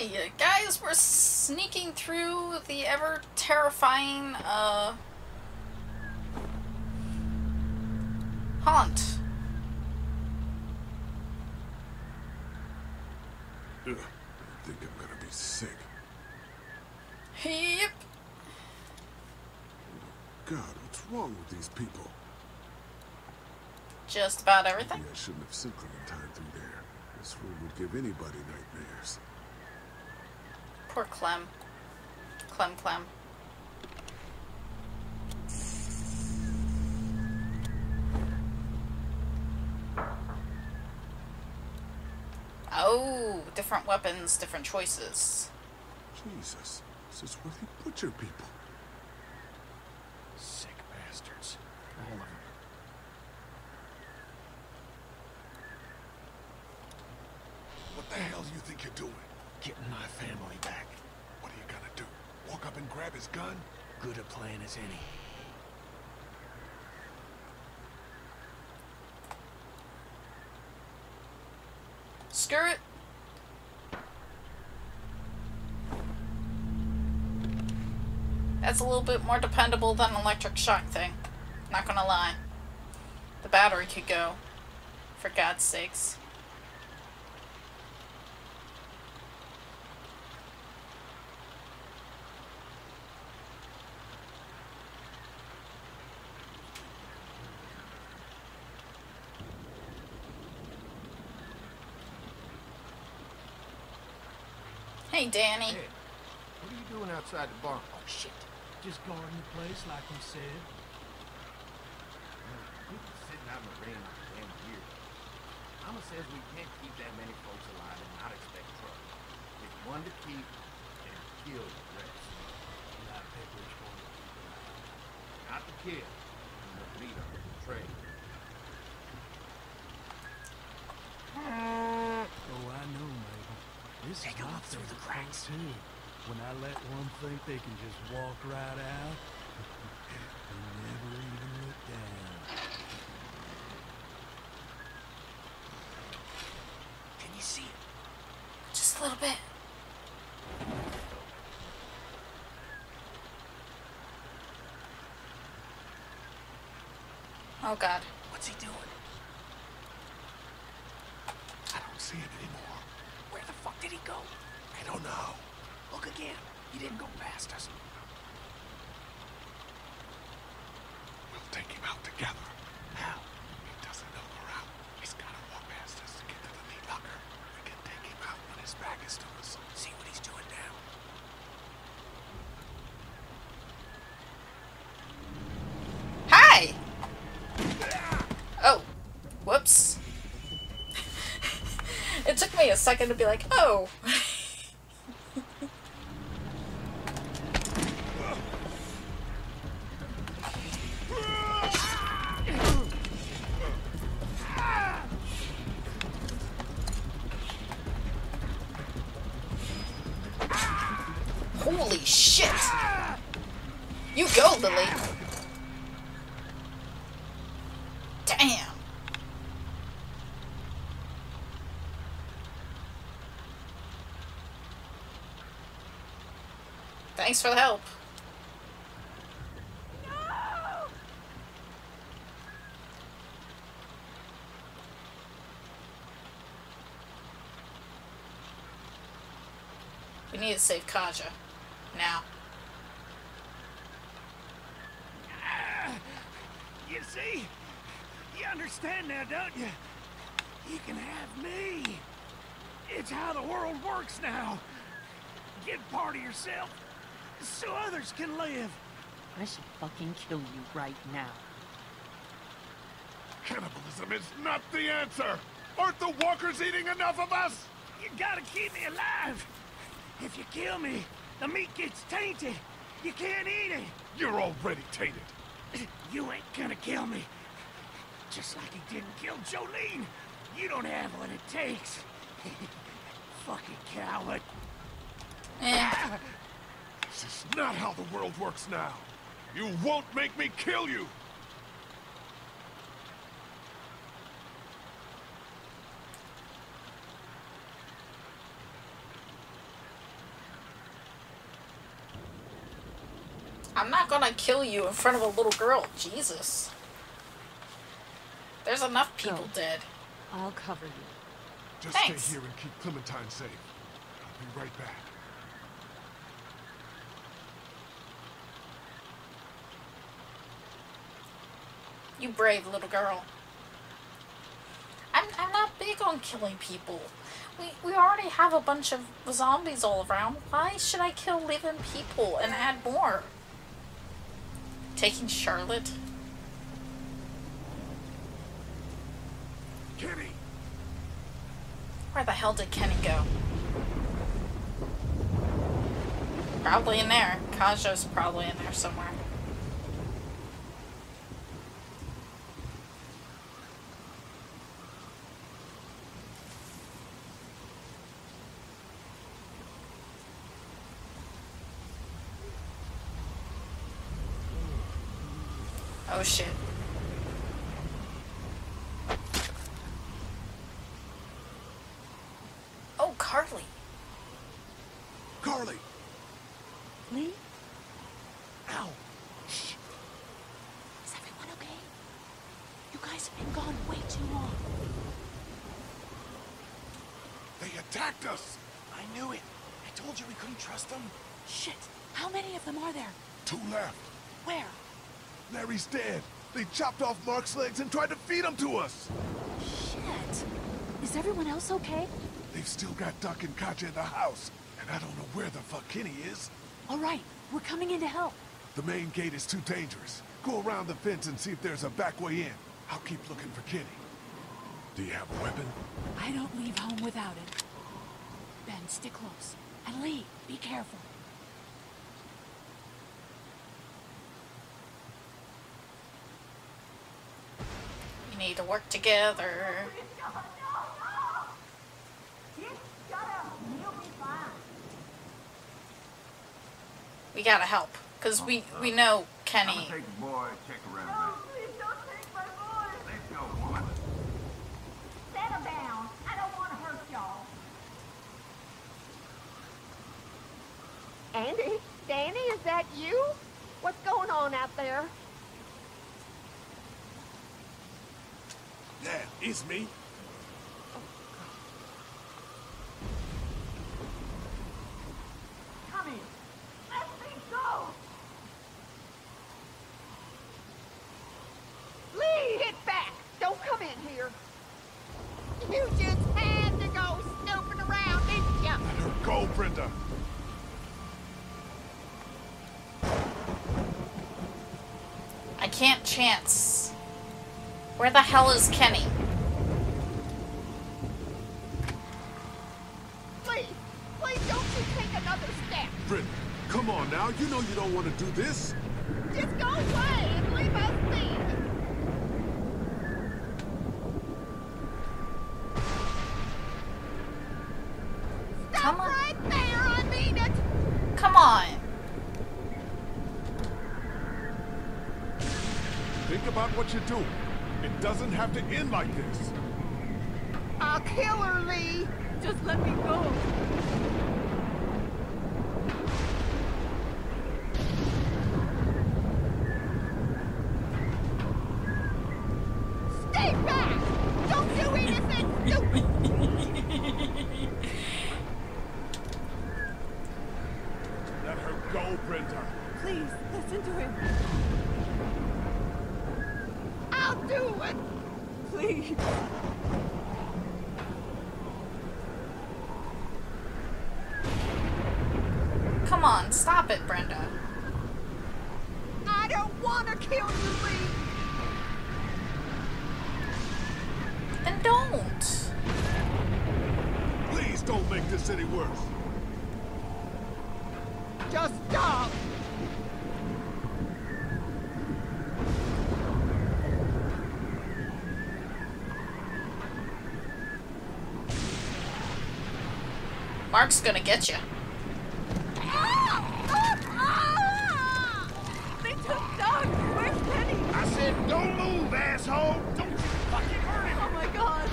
Hey, guys, we're sneaking through the ever terrifying, uh. Haunt. Ugh, I think I'm gonna be sick. Yep. God, what's wrong with these people? Just about everything. Maybe I shouldn't have sent Clementine through there. This room would give anybody nightmares. Poor Clem. Clem Clem. Oh, different weapons, different choices. Jesus, this is where they butcher people. Sick bastards. All of them. What the hell do you think you're doing? Getting my family back. What are you gonna do? Walk up and grab his gun? Good a plan as any. Screw it. That's a little bit more dependable than an electric shock thing. Not gonna lie. The battery could go. For God's sakes. Hey, Danny. Hey, what are you doing outside the barn? Oh, shit. Just guarding the place like you said. We've been sitting out in the rain like a damn year. Mama says we can't keep that many folks alive and not expect trouble. Pick one to keep and kill the rest. And I pick which one to keep alive. Not to kill, but lead them to the trade. Oh, I know, Mabel. This They is go my up through the favorite cracks. too. When I let one think they can just walk right out, and never even look down. Can you see it? Just a little bit. Oh god. What's he doing? I don't see it anymore. Where the fuck did he go? I don't know. Look again. He didn't go past us. We'll take him out together. How? He doesn't know we're out. He's gotta walk past us to get to the meat locker. We can take him out when his back is to us. See what he's doing now. Hi! Oh. Whoops. it took me a second to be like, oh. Thanks for the help. We need to save Katjaa. Now. You see? You understand now, don't you? You can have me. It's how the world works now. Give part of yourself so others can live. I should fucking kill you right now. Cannibalism is not the answer! Aren't the walkers eating enough of us? You gotta keep me alive. If you kill me, the meat gets tainted. You can't eat it. You're already tainted. You ain't gonna kill me. Just like he didn't kill Jolene. You don't have what it takes. Fucking coward. Eh. This is not how the world works now. You won't make me kill you! I'm not gonna kill you in front of a little girl. Jesus. There's enough people Go. dead. I'll cover you. Just Thanks. stay here and keep Clementine safe. I'll be right back. You brave little girl. I'm, I'm not big on killing people. We, we already have a bunch of zombies all around. Why should I kill living people and add more? Taking Charlotte? Kenny! Where the hell did Kenny go? Probably in there. Katjaa's probably in there somewhere. Oh shit. Oh, Carley. Carley! Lee? Ow! Shh. Is everyone okay? You guys have been gone way too long. They attacked us! I knew it. I told you we couldn't trust them. Shit. How many of them are there? Two left. Where? Larry's dead. They chopped off Mark's legs and tried to feed him to us. Shit. Is everyone else okay? They've still got Duck and Katjaa in the house, and I don't know where the fuck Kenny is. All right. We're coming in to help. The main gate is too dangerous. Go around the fence and see if there's a back way in. I'll keep looking for Kenny. Do you have a weapon? I don't leave home without it. Ben, stick close. And Lee, be careful. Need to work together. We gotta help. Because we, we know Kenny. the boy, check around. Please don't take my boy. Let's go, woman. Settle down. I don't want to hurt y'all. Andy? Danny, is that you? What's going on out there? Yeah, it's me. Come in. Let me go. Lee, hit back. Don't come in here. You just had to go snooping around, didn't ya? Let her go, Brenda. I can't chance. Where the hell is Kenny? Please, please don't you take another step. Brenda, come on now. You know you don't want to do this. Just go away and leave us be. Stop Come on. right there, I mean it. Come on. Think about what you're doing. It doesn't have to end like this. I'll kill her, Lee. Just let me go. Stay back. Don't do anything stupid. Let her go, Brenda. Please, listen to him. I'll do it. Please. Come on, stop it, Brenda. I don't want to kill you, Lee. Then don't. Please don't make this any worse. Just stop. Mark's gonna get you. They took Doug. Where's Kenny? I said don't move, asshole. Don't you fucking hurt him. Oh my god.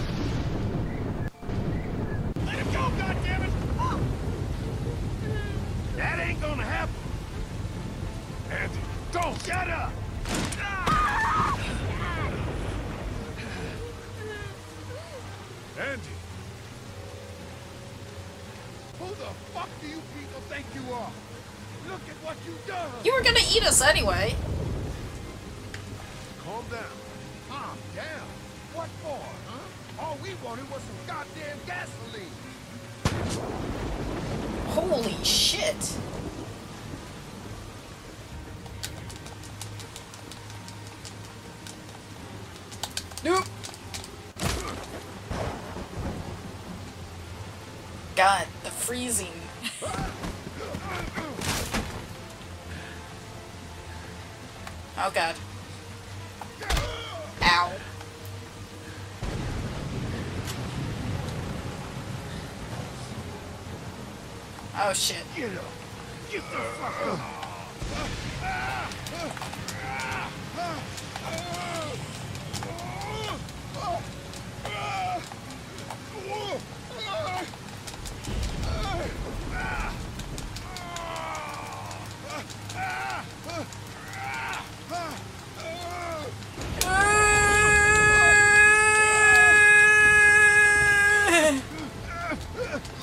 Let him go, goddammit. That ain't gonna happen. Andy, Shut up! Andy! Who the fuck do you people think you are? Look at what you done. You were gonna eat us anyway. Calm down. Calm down. What for, huh? All we wanted was some goddamn gasoline. Holy shit. Nope. God, the freezing. Oh god. Ow. Oh shit. Get the fuck up!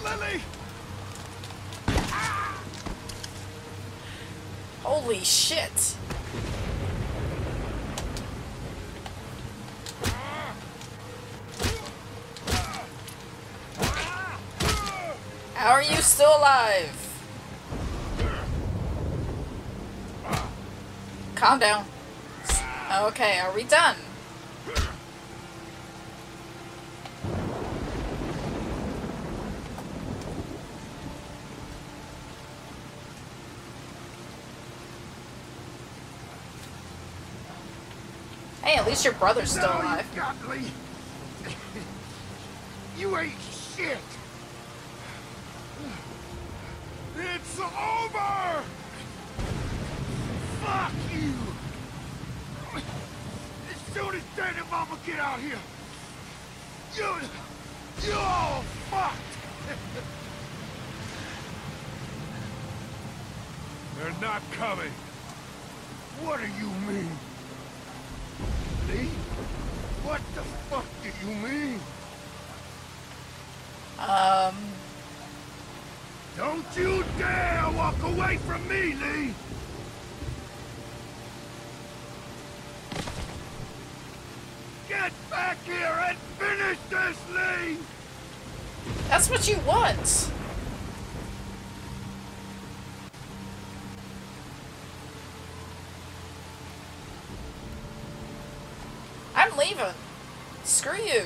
Lilly! Holy shit. How are you still alive? Calm down. Okay, are we done? Hey, at least your brother's still alive. You got Lee. You ain't shit. It's over! Fuck you. Soon as Dad and Mama get out here, you, you all fucked. They're not coming. What do you mean? Lee? What the fuck do you mean? Um, Don't you dare walk away from me, Lee! Get back here and finish this, Lee! That's what you want. I'm leaving. Screw you.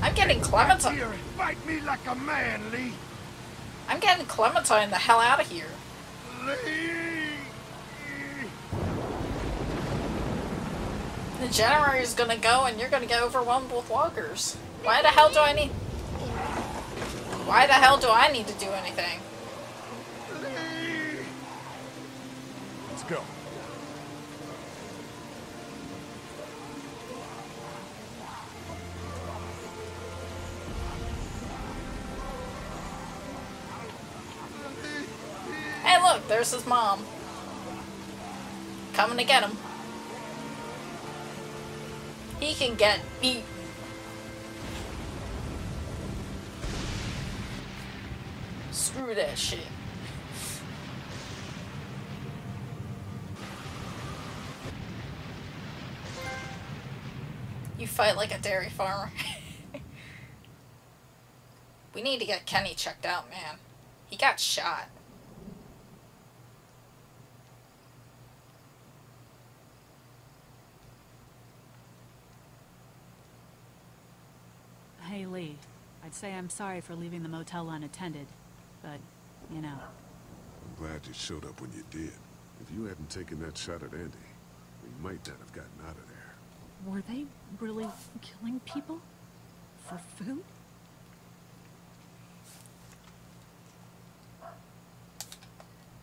I'm getting Clementine. fight me like a man, Lee! I'm getting Clementine the hell out of here. Lee! The generator's gonna go and you're gonna get overwhelmed with walkers. Why the hell do I need... Why the hell do I need to do anything? Let's go. Hey look, there's his mom. Coming to get him. He can get beat. That shit. You fight like a dairy farmer. we need to get Kenny checked out, man. He got shot. Hey, Lee. I'd say I'm sorry for leaving the motel unattended, but, you know. I'm glad you showed up when you did. If you hadn't taken that shot at Andy, we might not have gotten out of there. Were they really killing people? For food?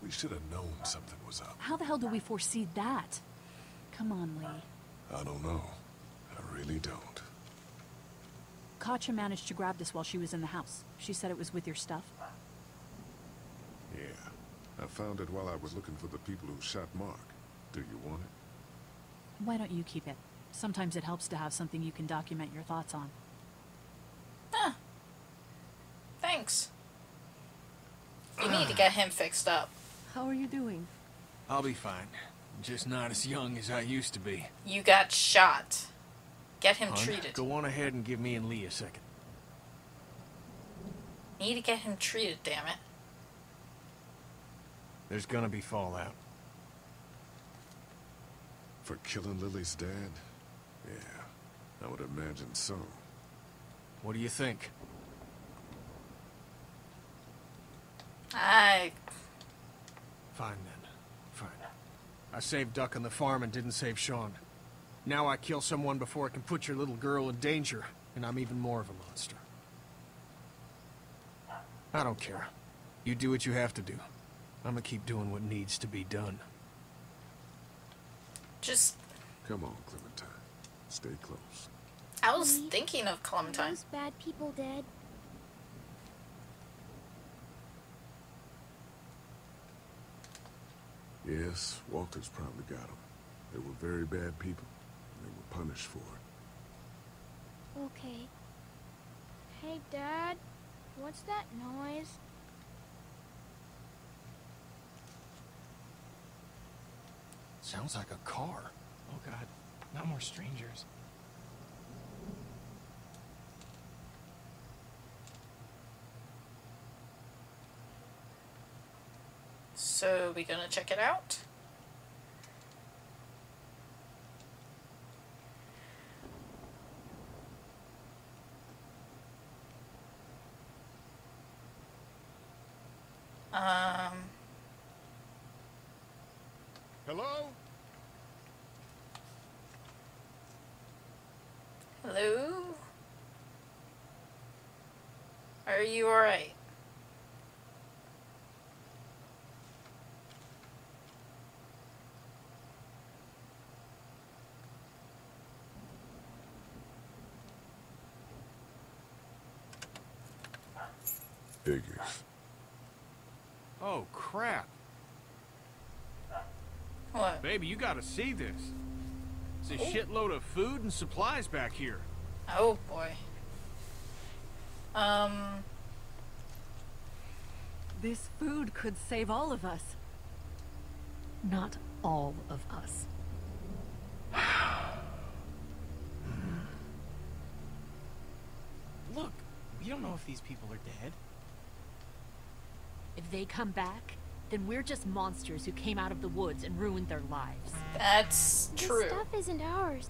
We should have known something was up. How the hell do we foresee that? Come on, Lee. I don't know. I really don't. Katjaa managed to grab this while she was in the house. She said it was with your stuff. Yeah. I found it while I was looking for the people who shot Mark. Do you want it? Why don't you keep it? Sometimes it helps to have something you can document your thoughts on. Thanks. You need to get him fixed up. How are you doing? I'll be fine. Just not as young as I used to be. You got shot. Get him Hun, treated. Go on ahead and give me and Lee a second. Need to get him treated, damn it. There's gonna be fallout. For killing Lilly's dad? Yeah, I would imagine so. What do you think? I Fine then. Fine. I saved Duck on the farm and didn't save Shawn. Now I kill someone before I can put your little girl in danger, and I'm even more of a monster. I don't care. You do what you have to do. I'm gonna keep doing what needs to be done. just Come on, Clementine. Stay close. I was Mommy, thinking of Are Clementine. those bad people dead? Yes, Walter's probably got them. They were very bad people. and They were punished for it. Okay. Hey, Dad. What's that noise? Sounds like a car. Oh god, not more strangers. So we gonna check it out? Um, Hello? hello? Are you alright? Figures. Oh, crap. What? Baby, you gotta see this. It's a shitload of food and supplies back here. Oh boy. Um, This food could save all of us. Not all of us. Look, we don't know if these people are dead. If they come back, then we're just monsters who came out of the woods and ruined their lives. that's This true. stuff isn't ours.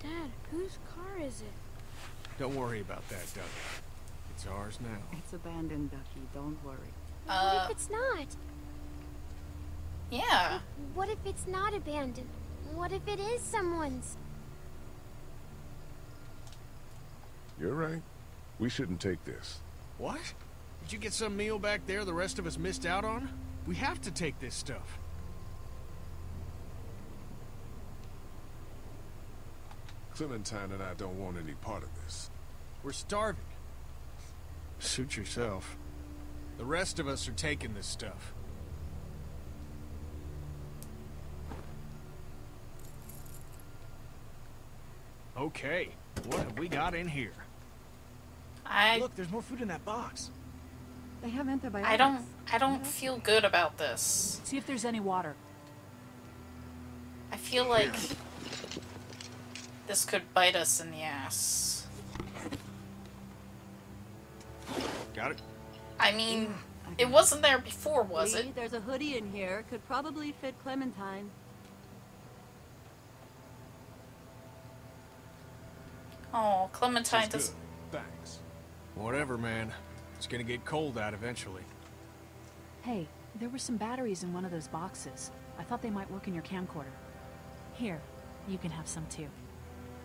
Dad, whose car is it? Don't worry about that, Doug. It's ours now. It's abandoned, Ducky. Don't worry. what Uh, if it's not? Yeah. What if it's not abandoned? What if it is someone's? You're right. We shouldn't take this. What? Did you get some meal back there the rest of us missed out on? We have to take this stuff. Clementine and I don't want any part of this. We're starving. Suit yourself. The rest of us are taking this stuff. Okay, what have we got in here? I Look, there's more food in that box. They have antibiotics. I don't I don't feel good about this. See if there's any water. I feel like this could bite us in the ass. Got it? I mean, it wasn't there before, was it? There's a hoodie in here. Could probably fit Clementine. Oh, Clementine It's does. Thanks. Whatever, man. It's gonna get cold out eventually. Hey, there were some batteries in one of those boxes. I thought they might work in your camcorder. Here, you can have some too.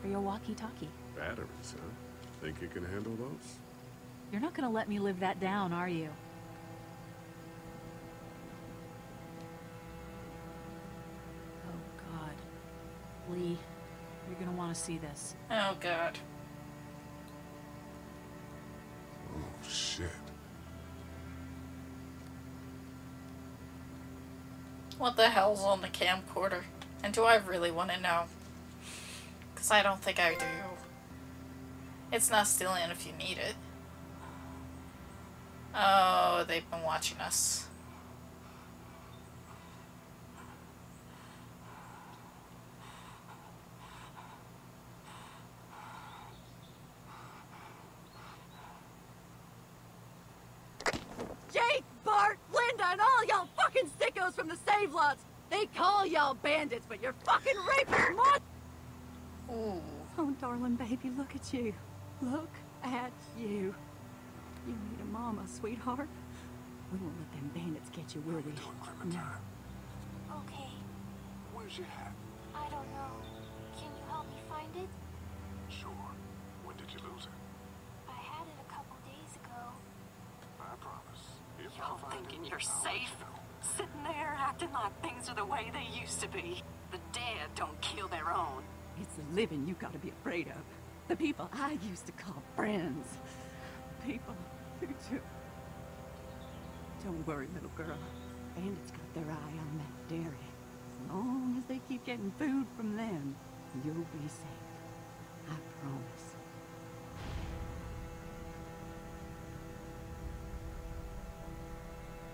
For your walkie-talkie. Batteries, huh? Think you can handle those? You're not gonna let me live that down, are you? Oh, God. Lee, you're gonna want to see this. Oh God. Oh, shit. What the hell's on the camcorder? And do I really want to know? Because I don't think I do. It's not stealing if you need it. Oh, they've been watching us. Jake, Bart, Linda, and all y'all fucking sickos from the save lots. They call y'all bandits, but you're fucking rapist mon- Ooh. Oh, darling baby, look at you. Look at you. You need a mama, sweetheart. We won't let them bandits get you, will we? No. Okay, Where's your hat? I don't know. Can you help me find it? Sure. When did you lose it? I had it a couple days ago. I promise. If Y'all I find thinking it, you're I'll let safe? you know. Sitting there acting like things are the way they used to be. The dead don't kill their own. It's the living you gotta be afraid of. The people I used to call friends. People who took. Don't worry, little girl. Bandits got their eye on that dairy. As long as they keep getting food from them, you'll be safe. I promise.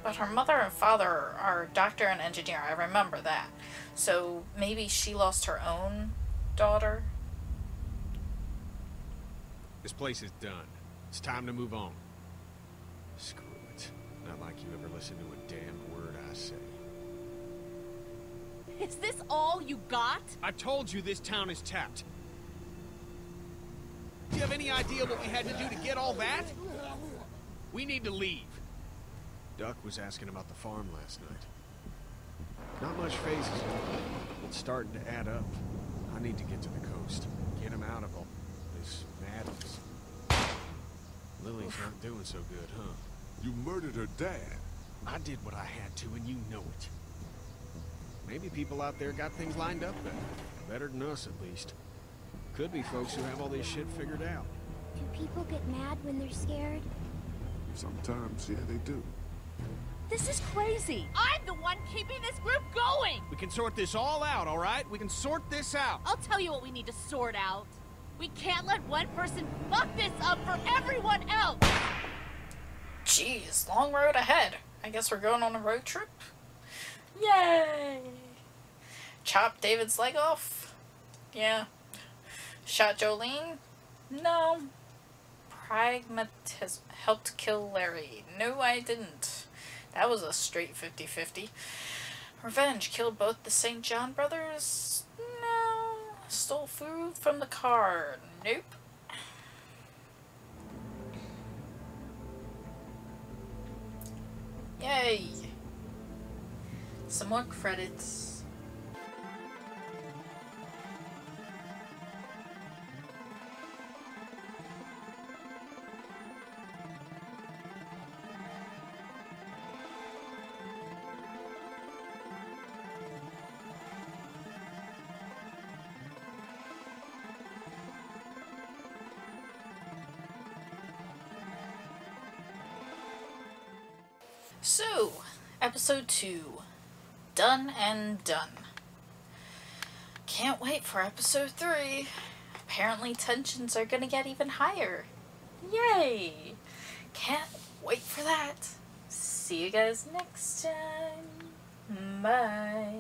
But her mother and father are doctor and engineer. I remember that. So maybe she lost her own daughter. This place is done. It's time to move on. Not like you ever listen to a damn word I say. Is this all you got? I told you this town is tapped. Do you have any idea what we had to do to get all that? We need to leave. Duck was asking about the farm last night. Not much phases, It's starting to add up. I need to get to the coast. Get him out of all this madness. Lilly's not doing so good, huh? You murdered her dad. I did what I had to, and you know it. Maybe people out there got things lined up better. Better than us, at least. Could be folks who have all this shit figured out. Do people get mad when they're scared? Sometimes, yeah, they do. This is crazy. I'm the one keeping this group going. We can sort this all out, all right? We can sort this out. I'll tell you what we need to sort out. We can't let one person fuck this up for everyone else. Jeez, long road ahead. I guess we're going on a road trip. Yay! Chop David's leg off? Yeah. Shot Jolene? No. Pragmatism helped kill Larry. No, I didn't. That was a straight 50 50. Revenge killed both the St. John brothers? No. Stole food from the car? Nope. Yay! Some more credits. So, episode 2 Done and Done. Can't wait for episode 3. Apparently, tensions are gonna get even higher. Yay! Can't wait for that. See you guys next time. Bye.